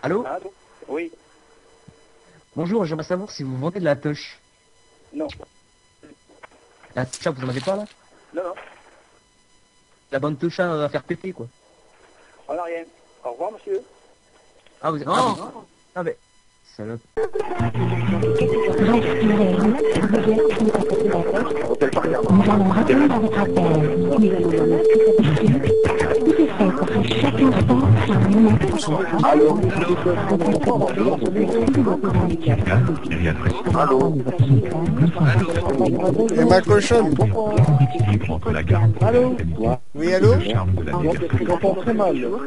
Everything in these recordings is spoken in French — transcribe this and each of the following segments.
Allô Allô Oui. Bonjour, j'aimerais savoir si vous vendez de la touche. Non. La touche, vous en avez pas là Non, non. La bonne touche à faire péter quoi. On n'a rien. Au revoir, monsieur. Ah vous Ah, ah mais... Salope. Nous allons répondre à votre appel. Nous allons Allô Et ma cochonne Allô Oui, allô.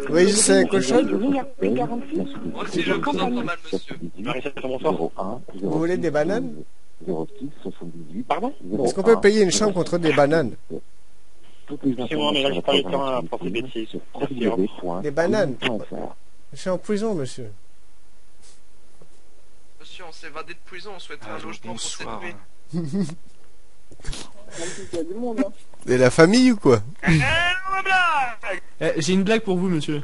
Oui, c'est cochonne Si je vous entends mal, monsieur. Vous voulez des bananes? Pardon Est-ce qu'on peut payer une chambre contre des bananes? C'est moi, mais là, j'ai pas le temps pour ces bêtises. Des bananes Je suis en prison, monsieur. Monsieur, on s'est évadé de prison, on souhaite un logement pour cette nuit. Hein. Et la famille ou quoi Eh, J'ai une blague pour vous, monsieur.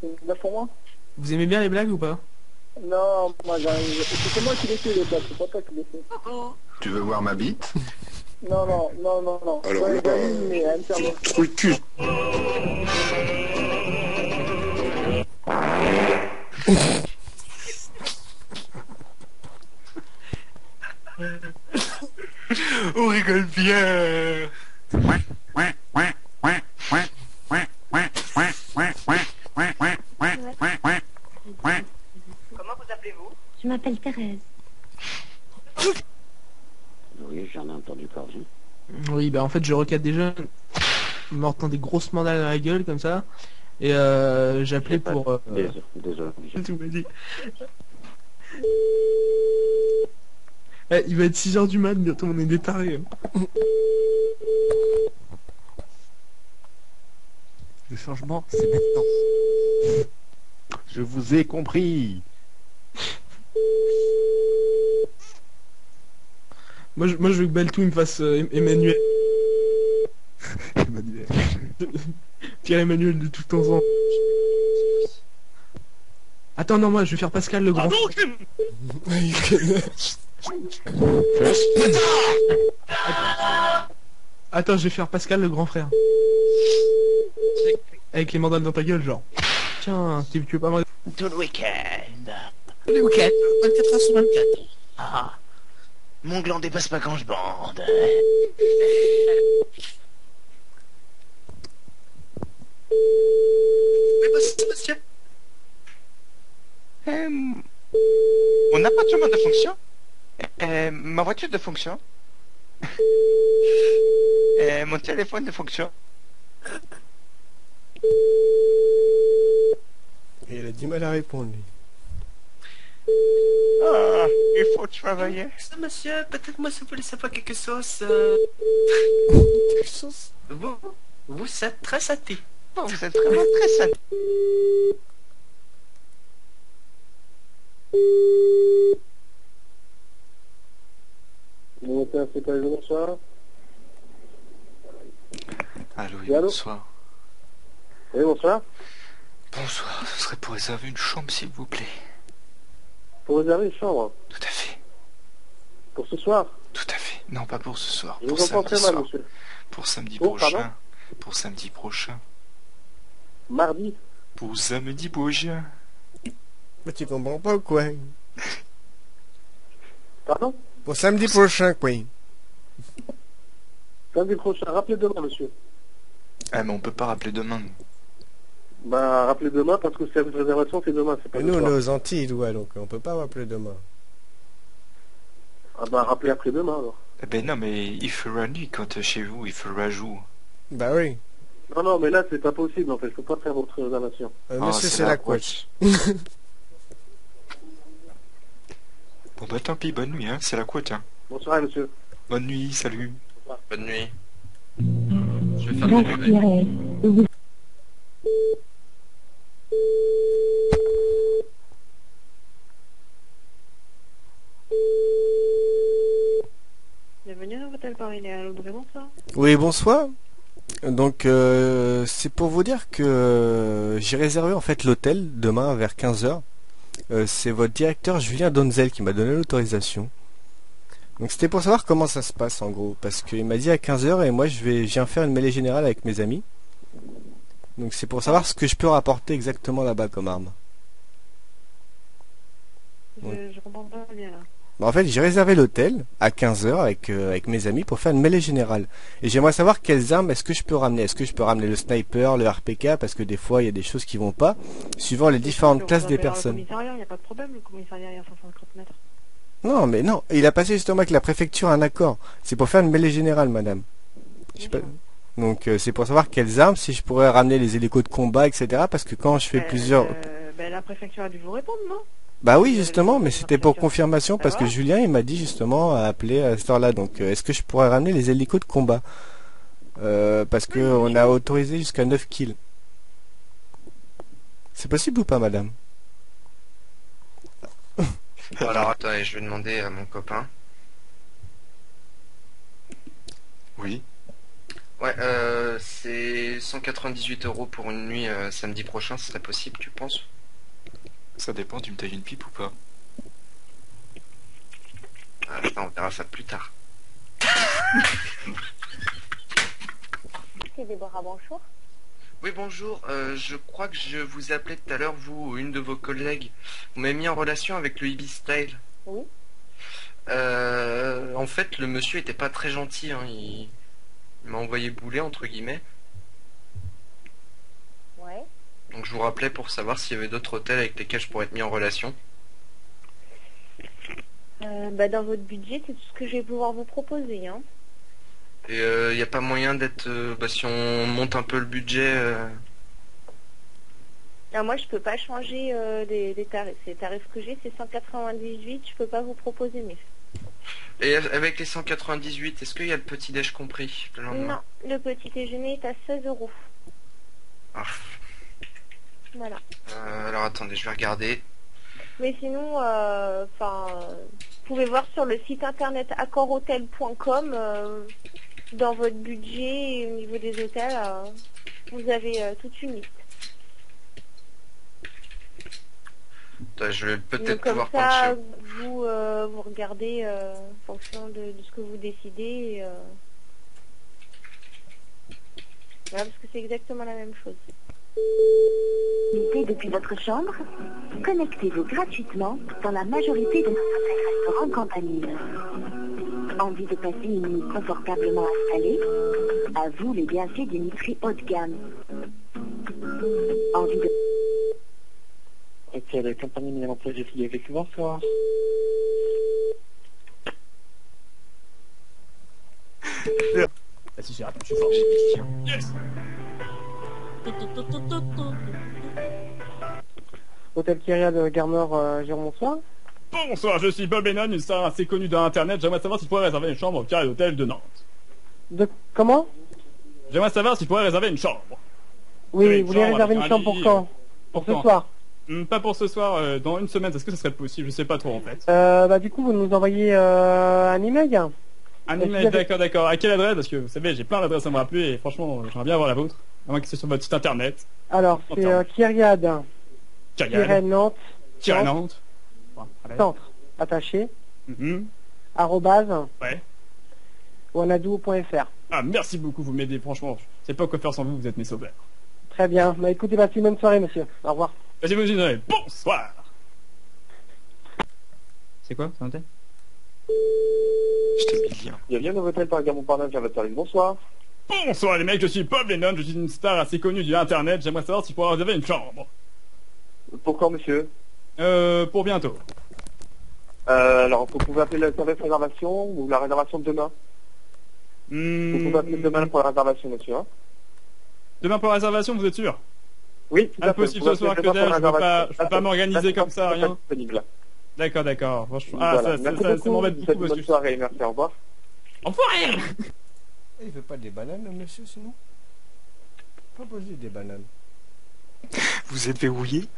C'est une blague pour moi Vous aimez bien les blagues ou pas Non, moi, j'arrive. C'est moi qui l'ai fait, les blagues. C'est pas toi qui l'ai fait. Tu veux voir ma bite? Non, non, non, non, non. Alors, Ouais, là, j'en ai une, mais elle me sert de- Trou de cul On rigole bien. Comment vous appelez-vous? Je m'appelle Thérèse. Oui, j'en ai entendu parler. Oui, bah en fait, je recadre des jeunes mortant des grosses mandales à la gueule comme ça. Et euh, j'appelais pour... euh, Désolé, désolé. Eh, il va être 6h du mat, bientôt on est des tarés. hein. Le changement, c'est maintenant. Je vous ai compris. Moi, je, moi, je veux que Baltou il me fasse euh, Em- Emmanuel. Emmanuel. Pierre Emmanuel de tout temps en temps. Attends, non, moi, je vais faire Pascal le grand. Attends, je vais faire Pascal le grand frère. Avec les mandales dans ta gueule, genre. Tiens, tu tu veux pas me... Tout le week-end. Tout le week-end, 24 heures sur 24. Ah. Mon gland dépasse pas quand je bande. Oui, bah, Sébastien. Euh, mon appartement de fonction. Euh, ma voiture de fonction. Euh, mon téléphone de fonction. Et il a du mal à répondre, lui. Ah, il faut travailler. Ça, monsieur, peut-être moi, ça vous laisse pas quelque chose. euh, Vous, vous êtes très saté. Oh, vous êtes vraiment très sain. Bon, tiens, c'est pas le bonsoir. Allô, Oui, allô bonsoir. Oui, bonsoir. Bonsoir, ce serait pour réserver une chambre, s'il vous plaît. Pour réserver une chambre. Tout à fait, Pour ce soir. tout à fait. Non, pas pour ce soir, Je pour vous samedi très mal, soir. monsieur. Pour samedi Oh, prochain. pardon Pour samedi prochain. Mardi. Pour samedi prochain. Mais tu comprends pas, quoi Pardon? Pour samedi prochain, quoi. Samedi prochain. Rappelez demain, monsieur. Ah, mais on peut pas rappeler demain. Bah, rappelez demain parce que c'est une réservation, c'est demain, c'est pas Et le nous, on est soir. aux Antilles, ouais, donc on peut pas rappeler demain. Ah bah, rappelez après demain, alors. Eh ben non, mais il fera nuit quand euh, chez vous, il fera jour. Bah oui. Non, non, mais là, c'est pas possible, en fait. Je peux pas faire votre réservation. Euh, Ah, monsieur, c'est la couette. Bon bah tant pis, bonne nuit, hein. C'est la couette, hein. Bonsoir, monsieur. Bonne nuit, salut. Bonne nuit. Je vais faire des. Vous Bienvenue dans l'hôtel Paris Léal, bonsoir. Oui, bonsoir. Donc euh, c'est pour vous dire que euh, j'ai réservé en fait l'hôtel demain vers 15h. c'est votre directeur Julien Donzel qui m'a donné l'autorisation. Donc c'était pour savoir comment ça se passe en gros. Parce qu'il m'a dit à 15h et moi je vais viens faire une mêlée générale avec mes amis. Donc c'est pour savoir ce que je peux rapporter exactement là-bas comme arme. Je, je comprends pas bien là. Bah, en fait, j'ai réservé l'hôtel à 15h avec, euh, avec mes amis pour faire une mêlée générale. Et j'aimerais savoir quelles armes est-ce que je peux ramener. Est-ce que je peux ramener le sniper, le RPK, parce que des fois il y a des choses qui vont pas, suivant les différentes classes des personnes. Il n'y a pas de problème, le commissariat est à 150 mètres. Non, mais non, il a passé justement avec la préfecture un accord. C'est pour faire une mêlée générale, madame. Pas- Donc euh, c'est pour savoir quelles armes, si je pourrais ramener les hélicos de combat, etc. Parce que quand je fais plusieurs... Euh, ben, la préfecture a dû vous répondre, non? Bah oui, justement, mais c'était pour confirmation parce que Julien, il m'a dit justement à appeler à cette heure-là. Donc, euh, est-ce que je pourrais ramener les hélicos de combat? Euh, Parce que on a autorisé jusqu'à 9 kills. C'est possible ou pas, madame? Alors attendez, je vais demander à mon copain. Oui. Ouais, euh, c'est 198 euros pour une nuit euh, samedi prochain, ce serait possible, tu penses? Ça dépend, tu me tailles une pipe ou pas ah, ça, On verra ça plus tard. C'est Déborah Branchour. Oui, bonjour. euh, je crois que je vous ai appelé tout à l'heure, vous ou une de vos collègues. Vous m'avez mis en relation avec le Ibis Style. Oui. Euh, en fait, le monsieur était pas très gentil. hein, Il, il m'a envoyé bouler, entre guillemets. Ouais. Donc je vous rappelais pour savoir s'il y avait d'autres hôtels avec lesquels je pourrais être mis en relation. Euh, bah, dans votre budget, c'est tout ce que je vais pouvoir vous proposer. Hein. Et il n'y a pas moyen d'être... euh, bah, si on monte un peu le budget... euh, Alors, moi, je peux pas changer euh, les, tarifs. Les tarifs que j'ai, c'est 198. Je peux pas vous proposer mieux. Et avec les 198, est-ce qu'il y a le petit déj compris le lendemain? Non, le petit déjeuner est à 16 euros. Ah. Voilà. Euh, alors attendez, je vais regarder. Mais sinon, euh, enfin, vous pouvez voir sur le site internet accordhotel.com euh, dans votre budget et au niveau des hôtels, vous avez toute une liste. Je vais peut-être pouvoir prendre ça, chez vous, euh, vous regardez euh, en fonction de, de ce que vous décidez. euh, Voilà, parce que c'est exactement la même chose. Mettez depuis votre chambre, connectez-vous gratuitement dans la majorité de nos restaurants campanile. Envie de passer une nuit confortablement installée? À vous les bienfaits d'une literie haut de gamme. Envie de... Ok, la compagnie Milan j'ai fini avec vous, bonsoir. Ah si, c'est rapide, je suis fort. Yes Hôtel Kyria de Garnor, euh, Jérôme, bonsoir. Bonsoir, je suis Bob Lennon, une star assez connue de Internet. J'aimerais savoir si je pourrais réserver une chambre au carré d'hôtel de Nantes. De comment? J'aimerais savoir si je pourrais réserver une chambre. Oui, vous voulez chambre réserver avec une un chambre pour lit, quand? euh, Pour ce quand? soir Hmm, Pas pour ce soir, euh, dans une semaine. Est-ce que ce serait possible? Je sais pas trop en fait. euh, Bah du coup, vous nous envoyez euh, un email Un email, d'accord, d'accord. À quelle adresse? Parce que vous savez, j'ai plein d'adresses à me rappeler et franchement, j'aimerais bien avoir la vôtre. À moins que c'est sur votre site internet. Alors, c'est euh, Kyriad, Kyriad. Tiret Nantes, Centre, Nantes. Centre, attaché, Mhm. arrobase, Ouais. wanadoo.fr. Ah, merci beaucoup, vous m'aidez, franchement. Je sais pas quoi faire sans vous, vous êtes mes sauveurs. Très bien. Bah écoutez, une bonne soirée, monsieur. Au revoir. Vas-y, une Bonsoir C'est quoi Ça Je t'ai mis le lien. Bienvenue dans l'hôtel par Montparnasse, à votre service, bonsoir. Bonsoir les mecs, je suis Bob Lennon, je suis une star assez connue du internet. J'aimerais savoir si je pourrais réserver une chambre. Pourquoi, monsieur? Euh, pour bientôt. euh, Alors, vous pouvez appeler le service réservation ou la réservation de demain. Hmm, Vous pouvez appeler demain pour la réservation, monsieur. Hein Demain pour la réservation, vous êtes sûr? Oui, tout à fait. Impossible Vous ce soir que demain pour d'elle, je la peux pas, je peux pas m'organiser comme ça, rien. disponible. D'accord, d'accord. Franchement, ah, Voilà. ça, ça, Merci ça, ça beaucoup, m'embête vous beaucoup souhaite une parce bonne soirée, merci, au revoir. Enfoiré eh, il veut pas des bananes, monsieur, sinon? Proposez des bananes. Vous êtes verrouillé?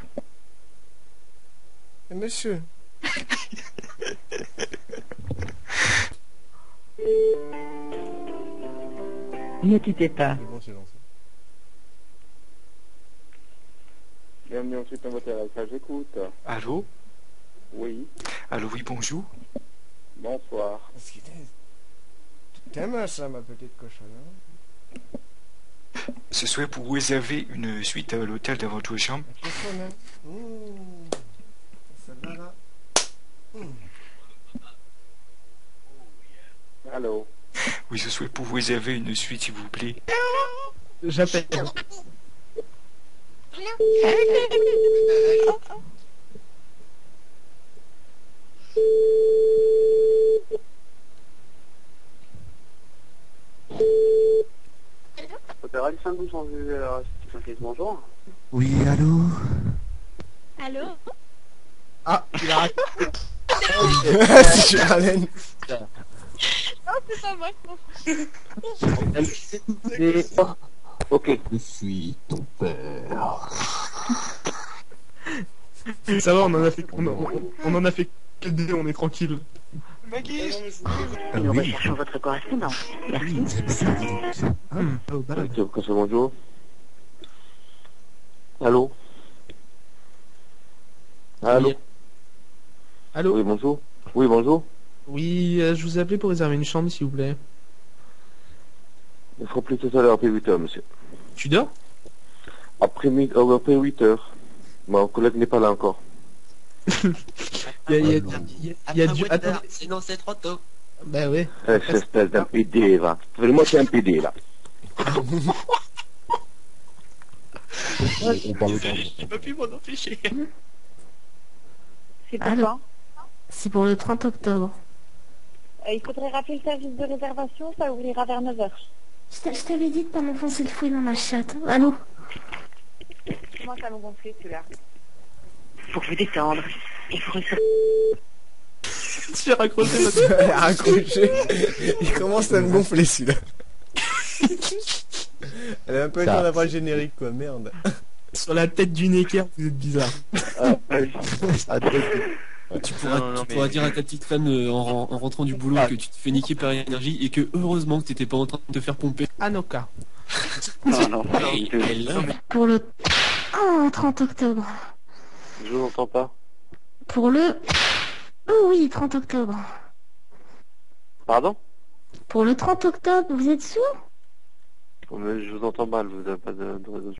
Eh, monsieur Ne quittez pas. Bon, c'est. Bienvenue ensuite dans votre ça j'écoute. Allô? Oui. Allô, oui, bonjour. Bonsoir. T'aimes ça, ma petite cochonne hein? Ce serait pour réserver une suite à l'hôtel dans votre chambre. Cochonne, hein? Mmh. Celle-là, là. Allô? Oui, ce serait pour réserver une suite, s'il vous plaît. J'appelle. Hôtel Alice Saint-Douce en vue, euh, Stéphane bonjour. Oui, allô? Allô? Ah, il a raté. C'est. Non, c'est pas moi. Ok. Je suis ton père. Ça va, on en a fait, on, en- on en a fait que deux, on est tranquille. Maggie Nous recherchons votre correspondant. Merci. Ok, ok, c'est bonjour. Allô Allô Oui. Allô Oui, bonjour. Oui, bonjour. Oui, euh, je vous appelais pour réserver une chambre, s'il vous plaît. Il sera plus tout à l'heure après 8 heures, monsieur. Tu dors? Après, euh, après 8 heures. Mon collègue n'est pas là encore. Il y a, il y a- il y a- il y a du... Attends, Sinon c'est trop tôt. bah ouais. Eh, cette espèce d'un PD, va. Vraiment, c'est un PD, là. On parle J'ai pas pu m'en empêcher. C'est Allô pourquoi C'est pour le 30 octobre. Euh, Il faudrait rappeler le service de réservation, ça ouvrira vers 9h. Je t'a- je t'avais dit de pas m'enfoncer le fouet dans la chatte. Allô Comment ça me gonfler celui-là Pour vous détendre, il faut ressortir. Tu as raccroché Elle a raccroché. Il commence à me gonfler celui-là. Elle a un peu le temps d'avoir le générique quoi, merde. Sur la tête du Necker, vous êtes bizarre. Tu pourras, tu pourras dire à ta petite femme euh, en, ren- en rentrant du boulot que tu te fais niquer par énergie et que heureusement que t'étais pas en train de te faire pomper. Anoka. Non, non, Et- et là, Pour le... Oh, 30 octobre. Je vous entends pas. Pour le... Oh oui, 30 octobre. Pardon? Pour le 30 octobre, vous êtes sourd Je vous entends mal, vous n'avez pas de, de réseau.